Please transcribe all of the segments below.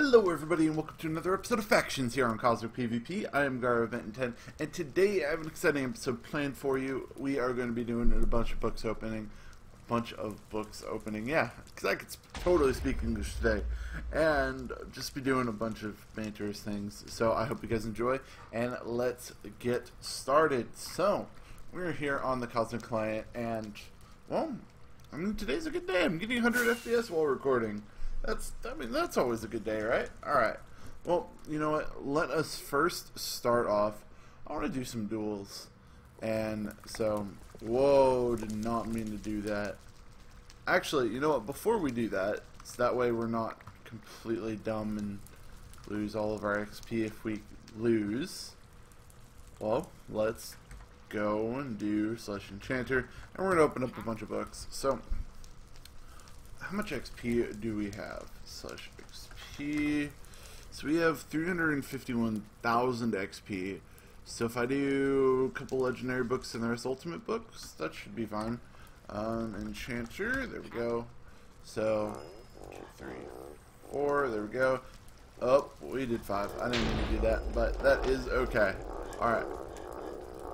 Hello everybody and welcome to another episode of Factions here on Cosmic PvP. I am GaaraOfBenton 10 and today I have an exciting episode planned for you. We are going to be doing a bunch of books opening. A bunch of books opening, yeah, because I could totally speak English today. And just be doing a bunch of banterous things. So I hope you guys enjoy and let's get started. So, we're here on the Cosmic Client and, well, I mean today's a good day. I'm getting 100 FPS while recording. That's, I mean, that's always a good day, right? Alright. Well, you know what? Let us first start off. I want to do some duels. And so, whoa, did not mean to do that. Actually, you know what? Before we do that, so that way we're not completely dumb and lose all of our XP if we lose. Well, let's go and do slash enchanter, and we're gonna open up a bunch of books. So, how much XP do we have? Slash XP. So we have 351,000 XP. So if I do a couple legendary books and the rest ultimate books, that should be fine. Um, Enchanter, there we go. So, two, three, four, there we go. Oh, we did five. I didn't mean to do that, but that is okay. Alright.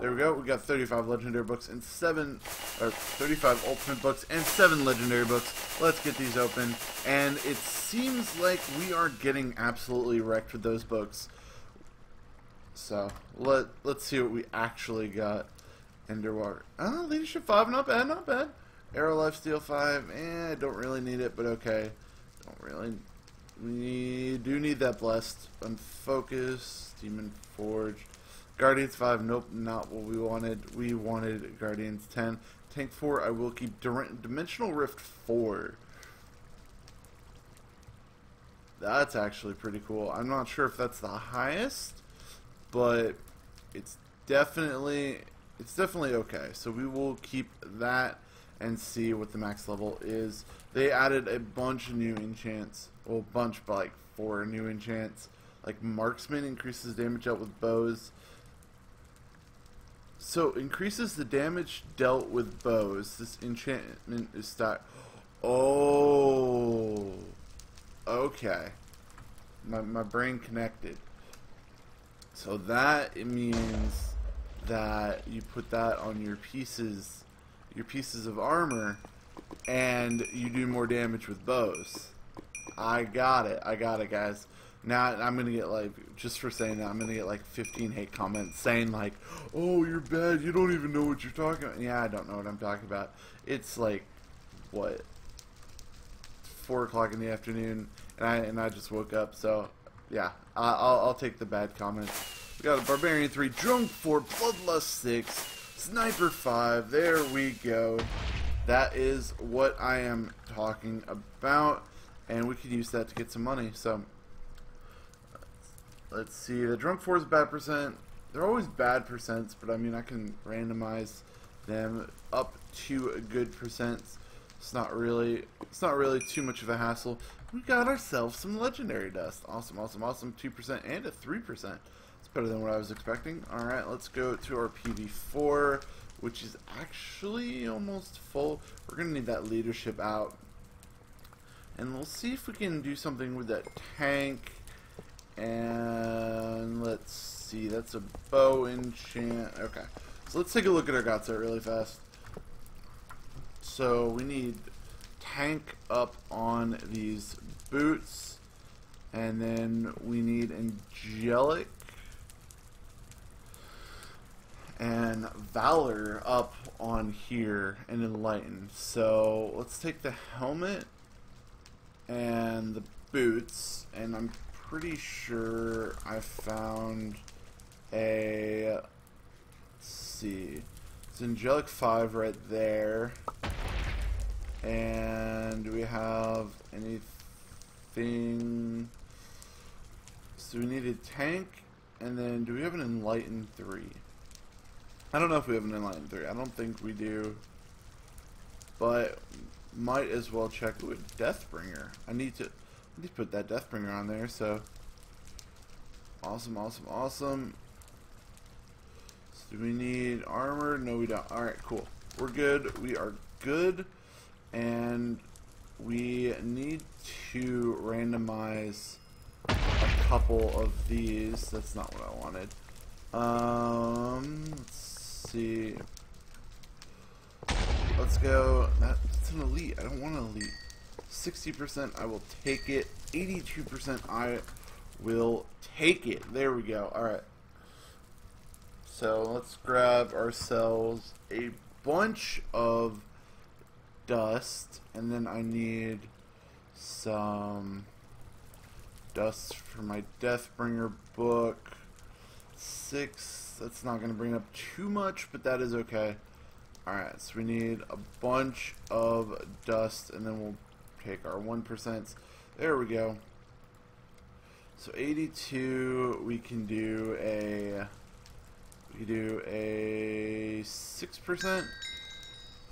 There we go. We got 35 legendary books and 7 or 35 ultimate books and 7 legendary books. Let's get these open. And it seems like we are getting absolutely wrecked with those books. So, let let's see what we actually got. Underwater. Oh, leadership 5 not bad, not bad. Arrow life steal 5. Eh, I don't really need it, but okay. Don't really we do need that blessed. Unfocused, Demon Forge. Guardians 5, nope, not what we wanted. We wanted Guardians 10. Tank 4, I will keep Dimensional Rift 4. That's actually pretty cool. I'm not sure if that's the highest, but it's definitely it's definitely okay. So we will keep that and see what the max level is. They added a bunch of new enchants. Well, bunch, but like four new enchants. Like Marksman increases damage out with bows. So, increases the damage dealt with bows. This enchantment is start. Oh. Okay. My, my brain connected. So that it means that you put that on your pieces, your pieces of armor, and you do more damage with bows. I got it. I got it, guys. Now I'm gonna get like just for saying that I'm gonna get like 15 hate comments saying like, "Oh, you're bad. You don't even know what you're talking about." Yeah, I don't know what I'm talking about. It's like what four o'clock in the afternoon, and I and I just woke up. So yeah, I'll I'll take the bad comments. We got a barbarian three, drunk four, bloodlust six, sniper five. There we go. That is what I am talking about, and we could use that to get some money. So. Let's see, the drunk four is bad percent. They're always bad percents, but I mean I can randomize them up to a good percent. It's not really it's not really too much of a hassle. We got ourselves some legendary dust. Awesome, awesome, awesome. Two percent and a three percent. It's better than what I was expecting. Alright, let's go to our PV4, which is actually almost full. We're gonna need that leadership out. And we'll see if we can do something with that tank and let's see, that's a bow enchant. Okay, so let's take a look at our god set really fast. So we need tank up on these boots, and then we need angelic and valor up on here and enlightened. So let's take the helmet and the boots, and I'm pretty sure I found a. Let's see. It's Angelic 5 right there. And do we have anything? So we need a tank, and then do we have an Enlightened 3? I don't know if we have an Enlightened 3. I don't think we do. But might as well check with Deathbringer. I need to just put that Deathbringer on there, so awesome, awesome, awesome. So do we need armor? No, we don't. Alright, cool. We're good. We are good. And we need to randomize a couple of these. That's not what I wanted. Um, let's see. Let's go. That's an elite. I don't want an elite. 60%, I will take it. 82%, I will take it. There we go. Alright. So let's grab ourselves a bunch of dust. And then I need some dust for my Deathbringer book. Six. That's not going to bring up too much, but that is okay. Alright, so we need a bunch of dust, and then we'll take our 1%. There we go. So 82, we can do a, we do a 6%,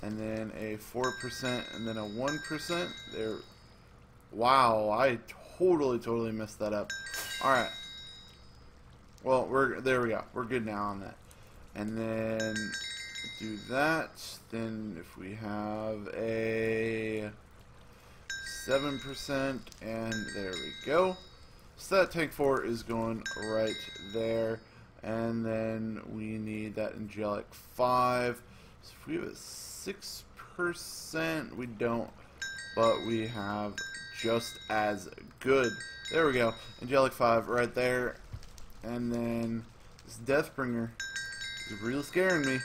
and then a 4%, and then a 1%. There, wow, I totally, totally messed that up. Alright. Well, we're, there we go. We're good now on that. And then do that. Then if we have a 7%, and there we go. So that tank 4 is going right there. And then we need that angelic 5. So if we have a 6%, we don't. But we have just as good. There we go. Angelic 5 right there. And then this Deathbringer is really scaring me.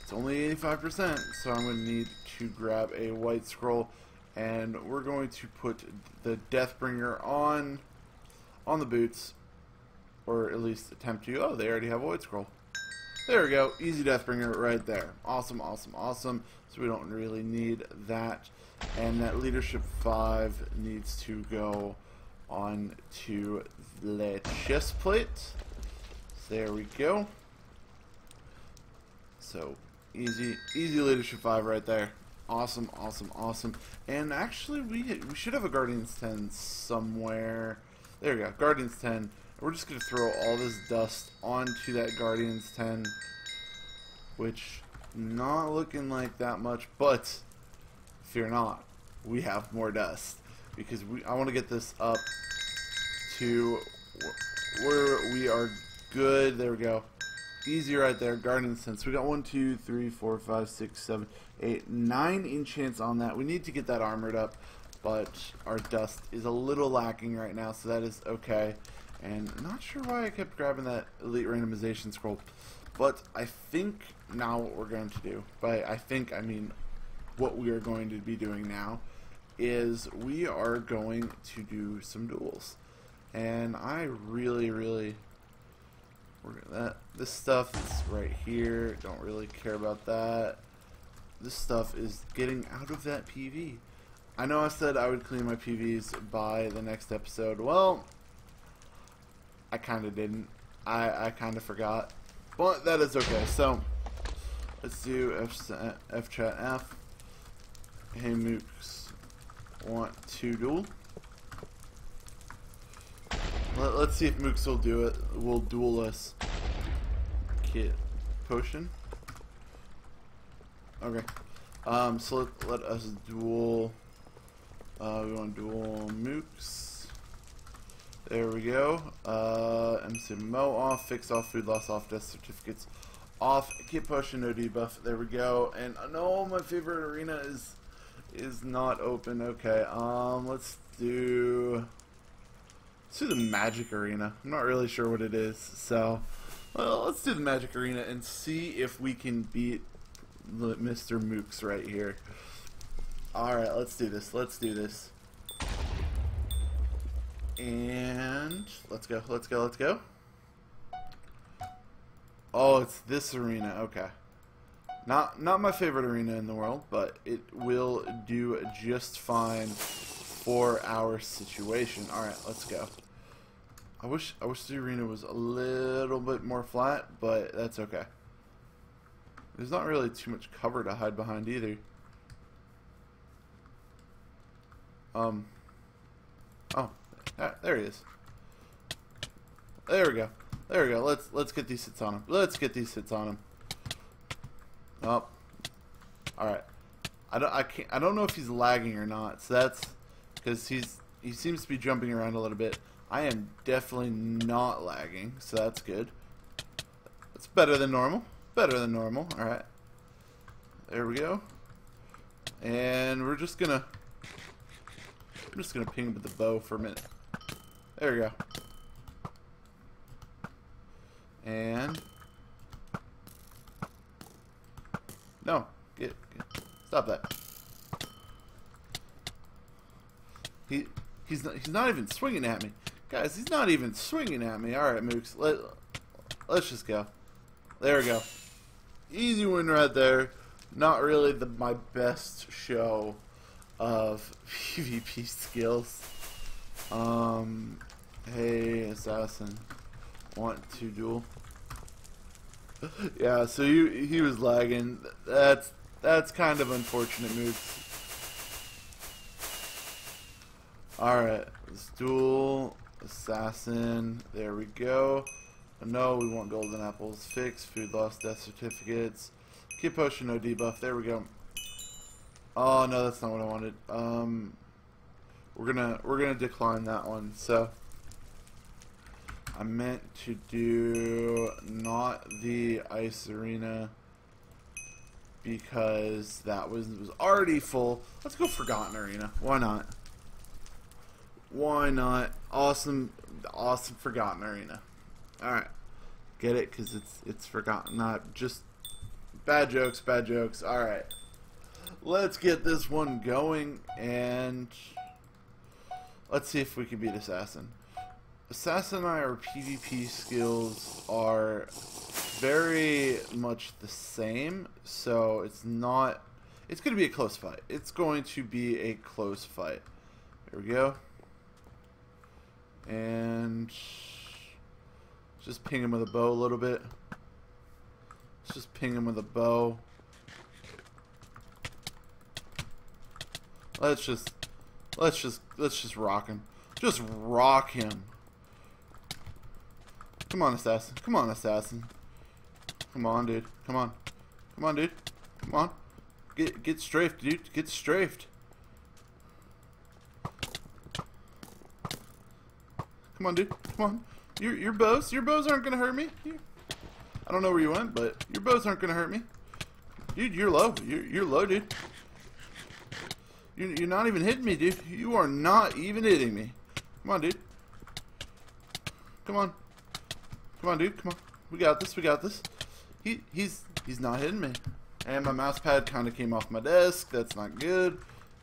It's only 85%, so I'm going to need to grab a white scroll and we're going to put the Deathbringer on on the boots, or at least attempt to. Oh, they already have white scroll. There we go, easy Deathbringer right there. Awesome, awesome, awesome. So we don't really need that, and that Leadership Five needs to go on to the chest plate. There we go. So easy, easy Leadership Five right there. Awesome, awesome, awesome. And actually, we we should have a Guardians 10 somewhere. There we go, Guardians 10. We're just going to throw all this dust onto that Guardians 10, which not looking like that much, but fear not, we have more dust because we I want to get this up to where we are good. There we go. Easy right there, Guardians 10. So we got one, two, three, four, five, six, seven, eight, nine a 9 enchants on that. We need to get that armored up, but our dust is a little lacking right now, so that is okay. And not sure why I kept grabbing that Elite Randomization Scroll, but I think now what we're going to do, by I think I mean what we are going to be doing now, is we are going to do some duels. And I really, really that this stuff is right here. Don't really care about that this stuff is getting out of that PV. I know I said I would clean my PVs by the next episode. Well, I kind of didn't. I, I kind of forgot. But that is okay. So, let's do F, F chat F. Hey Mooks, want to duel? Let, us see if Mooks will do it. Will duel us. Kit potion. Okay. Um, so let, let us duel. Uh, we want to duel Mooks. There we go. Uh, mcMMO off, fix off, food loss off, death certificates off, kit potion, no debuff. There we go. And know my favorite arena is is not open. Okay. Um, let's do let's do the Magic Arena. I'm not really sure what it is, so well, let's do the Magic Arena and see if we can beat Mr. Mooks right here. Alright, let's do this. Let's do this. And let's go, let's go, let's go. Oh, it's this arena. Okay. Not not my favorite arena in the world, but it will do just fine for our situation. All right, let's go. I wish I wish the arena was a little bit more flat, but that's okay. There's not really too much cover to hide behind either. Um. Oh, there he is. There we go. There we go. Let's let's get these hits on him. Let's get these hits on him. Oh. All right. I don't I can't I don't know if he's lagging or not. So that's because he's he seems to be jumping around a little bit. I am definitely not lagging, so that's good. It's better than normal. Better than normal. All right. There we go. And we're just gonna I'm just gonna ping with the bow for a minute. There we go. And no, get, get stop that. He he's not, he's not even swinging at me, guys. He's not even swinging at me. All right, Mooks, let let's just go. There we go. Easy win right there. Not really the my best show of PvP skills. Um, hey assassin, want to duel? yeah, so he he was lagging. That's that's kind of unfortunate move. All right, let's duel assassin. There we go. No, we want golden apples. Fix food loss, death certificates. Kit potion, no debuff. There we go. Oh no, that's not what I wanted. Um, we're gonna we're gonna decline that one. So I meant to do not the ice arena because that was was already full. Let's go Forgotten Arena. Why not? Why not? Awesome, awesome Forgotten Arena. All right, get it? Because it's it's forgotten. Not just bad jokes. Bad jokes. All right, let's get this one going and let's see if we can beat Assassin. Assassin and I, our PvP skills are very much the same, so it's not. It's going to be a close fight. It's going to be a close fight. There we go. And just ping him with a bow a little bit. Let's just ping him with a bow. Let's just let's just let's just rock him. Just rock him. Come on, assassin. Come on, assassin. Come on, dude. Come on. Come on, dude. Come on. Get get strafed, dude. Get strafed. Come on, dude. Come on. Your your bows, your bows aren't gonna hurt me. I don't know where you went, but your bows aren't gonna hurt me. Dude, you're low. You're you're low, dude. You're, you're not even hitting me, dude. You are not even hitting me. Come on, dude. Come on. Come on, dude. Come on. We got this. We got this. He he's he's not hitting me. And my mouse pad kind of came off my desk. That's not good.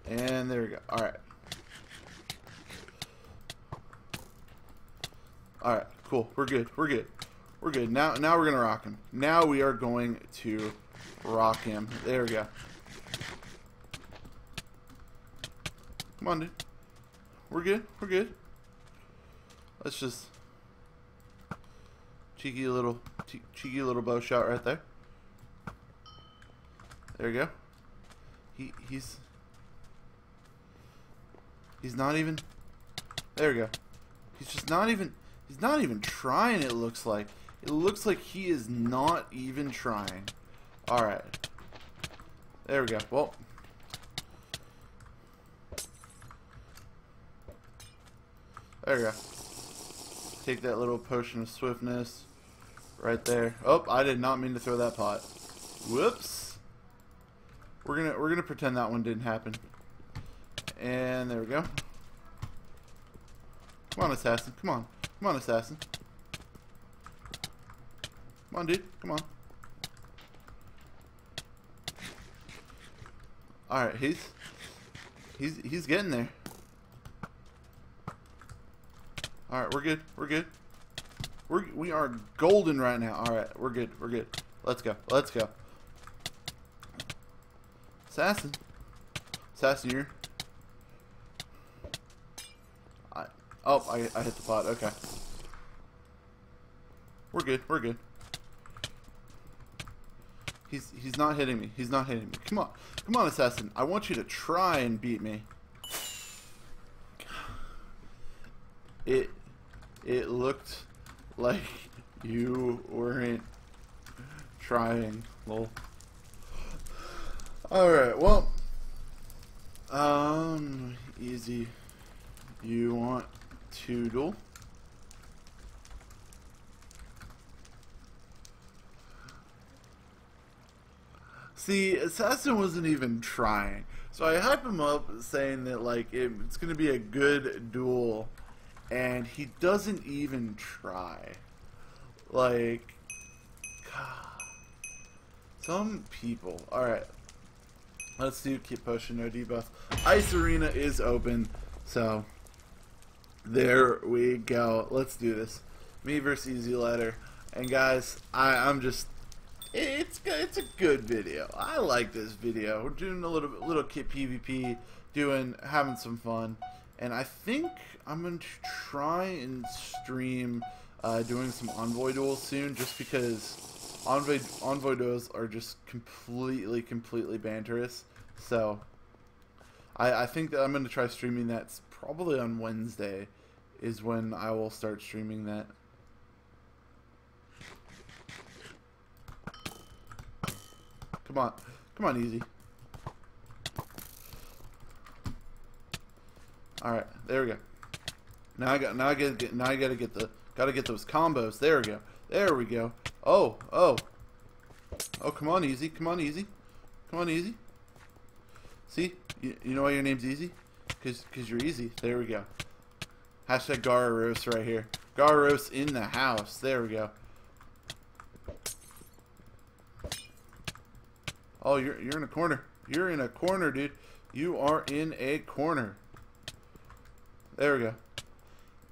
And there we go. All right. Alright, cool. We're good. We're good. We're good. Now now we're gonna rock him. Now we are going to rock him. There we go. Come on, dude. We're good. We're good. Let's just cheeky little cheeky little bow shot right there. There we go. He he's he's not even. There we go. He's just not even. He's not even trying, it looks like. It looks like he is not even trying. Alright. There we go. Well. There we go. Take that little potion of swiftness. Right there. Oh, I did not mean to throw that pot. Whoops. We're gonna we're gonna pretend that one didn't happen. And there we go. Come on, assassin. Come on. Come on, assassin. Come on, dude. Come on. Alright, he's he's he's getting there. Alright, we're good. We're good. We're we are golden right now. Alright, we're good. We're good. Let's go. Let's go. Assassin. Assassin, you're Oh, I, I hit the pot. Okay. We're good. We're good. He's he's not hitting me. He's not hitting me. Come on. Come on, Assassin. I want you to try and beat me. It it looked like you weren't trying. Lol. Alright, well. Um, easy. You want to duel? See, Assassin wasn't even trying. So I hype him up saying that like it, it's going to be a good duel and he doesn't even try. Like God. Some people. All right. Let's do kit potion no debuff. Ice Arena is open. So there we go. Let's do this. Me versus Easy Letter. And guys, I, I'm just it's it's a good video. I like this video. We're doing a little little kit PvP, doing having some fun, and I think I'm gonna try and stream uh, doing some envoy duels soon, just because envoy envoy duels are just completely completely banterous. So I I think that I'm gonna try streaming that probably on Wednesday, is when I will start streaming that. Come on. Come on, easy. Alright, there we go. Now I got now I gotta get now I gotta get the gotta get those combos. There we go. There we go. Oh, oh. Oh come on easy, come on easy. Come on easy. See? You, you know why your name's easy? Cause cause you're easy. There we go. Hashtag Garros right here. Garros in the house. There we go. Oh, you're you're in a corner. You're in a corner, dude. You are in a corner. There we go.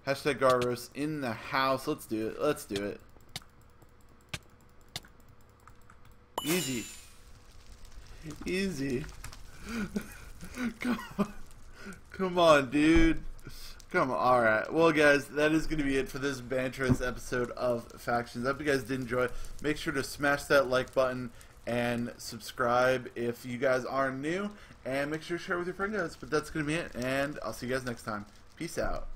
Hashtag Garros in the house. Let's do it. Let's do it. Easy. Easy. Come on. Come on, dude. Come on. Alright. Well, guys, that is going to be it for this banterous episode of Factions. I hope you guys did enjoy. Make sure to smash that like button and subscribe if you guys are new and make sure to share with your friend guys but that's gonna be it and i'll see you guys next time peace out